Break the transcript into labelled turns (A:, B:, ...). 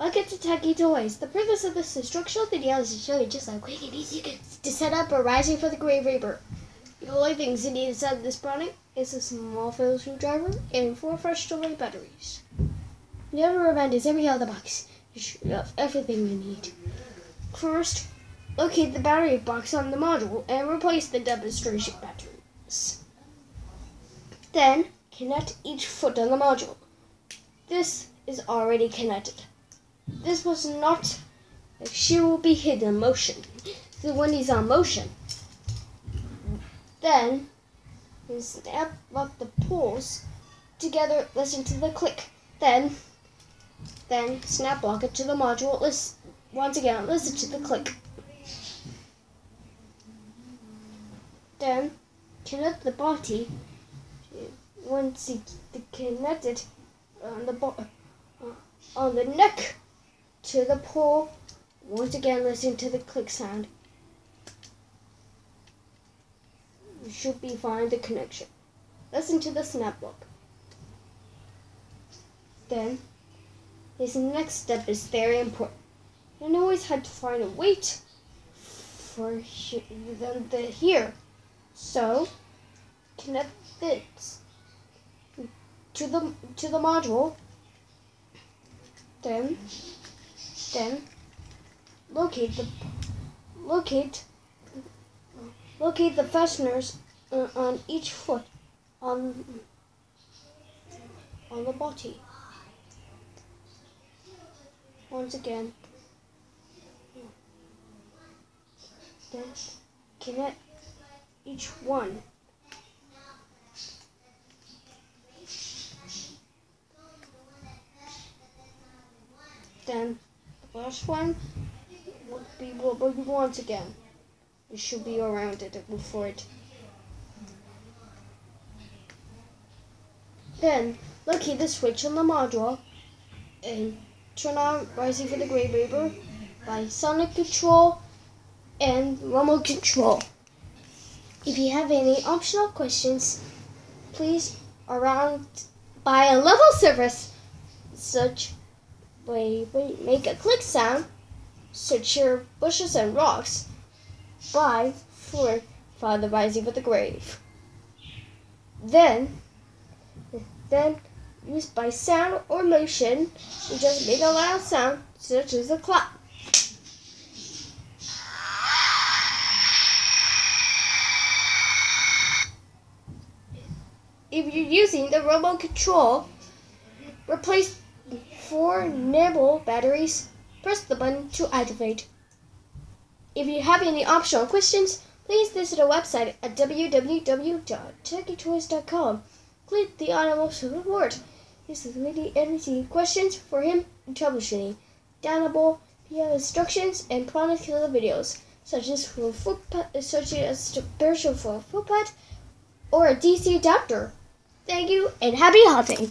A: Welcome to Tekky Toys. The purpose of this instructional video is to show you just how quick and easy to set up a Rising for the Grave Reaper. The only things you need to set up this product is a small fiddle screwdriver and four fresh jewelry batteries. Never remind is every other box. You should have everything you need. First, locate the battery box on the module and replace the demonstration batteries. Then, connect each foot on the module. This is already connected. This was not. She will be hidden motion. So when he's on motion, then you snap lock the pulls together. Listen to the click. Then, then snap lock it to the module. Listen once again. Listen to the click. Then connect the body. Once it's connected on the bo- uh, on the neck to the pole. Once again, listen to the click sound. You should be fine the connection. Listen to the snap lock. Then, this next step is very important. You always had to find a weight for he- them to here. So, connect this to the to the module. Then then locate the locate locate the fasteners on each foot on on the body. Once again. Then connect each one. Then the last one would be what we want again. It should be around it before it. Then locate the switch on the module and turn on Rising for the Grave Reaper by Sonic Control and Remote Control. If you have any optional questions, please around by a level service such way we make a click sound, your bushes and rocks, by for Father Rising for the Grave. Then, then use by sound or motion, you just make a loud sound such as a clap. If you're using the remote control, replace four nibble batteries. Press the button to activate. If you have any optional questions, please visit our website at www.tekkytoys.com. Click the automobile support. This is really any questions for him in troubleshooting. Downloadable via instructions and product killer videos, such as for footpad, such as version for a footpad or a DC adapter. Thank you and happy hunting!